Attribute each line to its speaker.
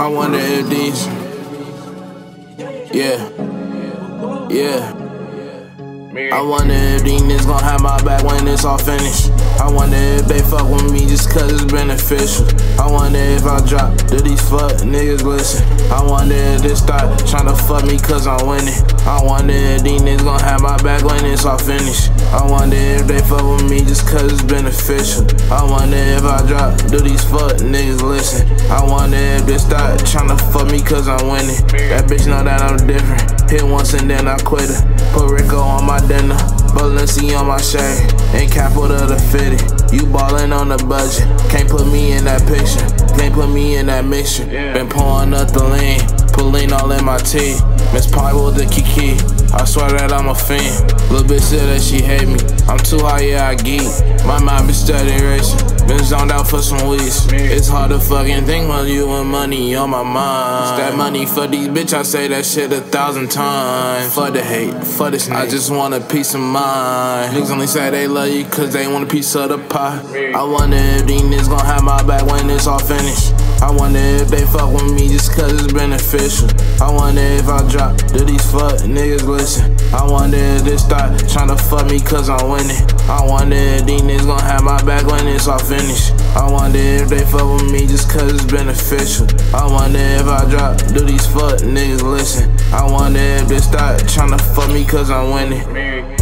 Speaker 1: I wonder if these. Yeah. Yeah. I wonder if these niggas gon' have my back when it's all finished. I wonder if they fuck with me just cause it's beneficial. I wonder if I drop, do these fuck niggas listen? I wonder if they start tryna fuck me cause I'm winning. I wonder if these gon' have my back when it's all finished. I wonder if they fuck with me just cause it's beneficial. I wonder if I drop, do these fuck niggas listen? I wonder if they start tryna fuck me cause I'm winning. That bitch know that I'm different. Hit once and then I quit it. Put Rico on my dinner, Balenci on my shirt, and capital the fitty. You ballin' on the budget, can't put me in that picture, can't put me in that mixture. Been pouring up the lean, pulling all in my tea. Miss Pie with the Kiki, I swear that I'm a fiend. Little bitch said that she hate me, I'm too high, yeah, I geek. My mind be steady racing, been zoned out for some weeks. It's hard to fucking think when you and money on my mind. That money for these bitch, I say that shit a thousand times. For the hate, for this, I just want a piece of mind. Niggas only say they love you cause they want a piece of the pie. I wonder if these niggas gon' have my back when it's all finished. I wonder if they fuck with me just cause it's beneficial. I wonder if I drop, do these fuck niggas listen? I wonder if they start tryna fuck me cause I'm winning. I wonder if these niggas gon' have my back when it's all finished. I wonder if they fuck with me just cause it's beneficial. I wonder if I drop, do these fuck niggas listen? I wonder if they start tryna fuck me cause I'm winning.